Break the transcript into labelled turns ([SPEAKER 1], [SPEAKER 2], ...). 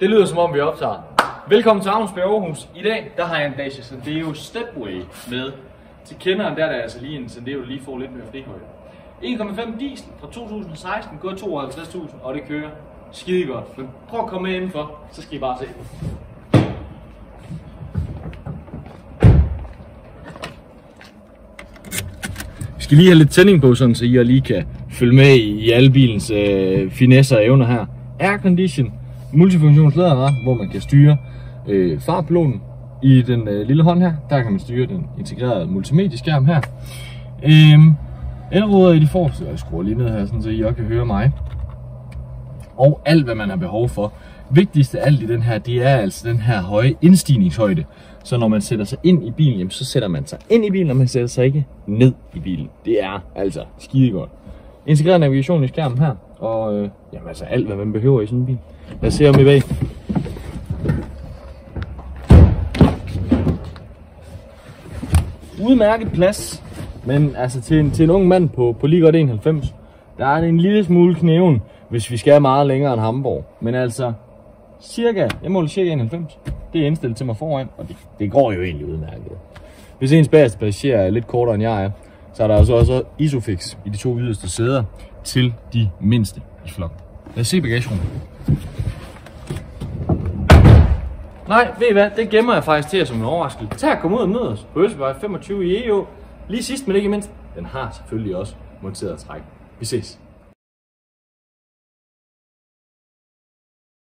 [SPEAKER 1] Det lyder som om vi optager. Velkommen til Aarhus Aarhus. I dag der har jeg en Dacia Sandero Stepway med. Til kenderen der er der altså lige en Sandero, der lige får lidt mere frihøjde. 1,5 diesel fra 2016, gået 52.000, og det kører skide godt. Men prøv at komme med indenfor, så skal I bare se. Vi skal lige have lidt tænding på, sådan, så I lige kan følge med i, i alle bilens øh, finesser og evner her. Aircondition, multifunktionsladere, hvor man kan styre øh, farpiloten i den øh, lille hånd her. Der kan man styre den integrerede multimedieskærm her. Øhm, elruder i de forreste, jeg skruer lige ned her, sådan, så I også kan høre mig. Og alt, hvad man har behov for. Vigtigst af alt i den her, det er altså den her høje indstigningshøjde. Så når man sætter sig ind i bilen, jamen, så sætter man sig ind i bilen, og man sætter sig ikke ned i bilen. Det er altså skide godt. Integreret navigation i skærmen her, og øh, jamen, altså alt, hvad man behøver i sådan en bil. Lad os se om i bag. Udmærket plads, men altså til en, til en ung mand på, på lige godt 91, der er det en lille smule knæven, hvis vi skal meget længere end Hamburg. Men altså, cirka, jeg måler cirka 91. Det er indstillet til mig foran, og det, det går jo egentlig udmærket. Hvis ens bagerste passager er lidt kortere end jeg er, så er der altså også Isofix i de to yderste sæder til de mindste i flokken. Lad os se bagagerummet. Nej, ved I hvad? Det gemmer jeg faktisk til jer som en overraskelse. Tag at komme ud og mød os på Østevej 25 i EU. Lige sidst, men ikke mindst, den har selvfølgelig også monteret træk. Vi ses.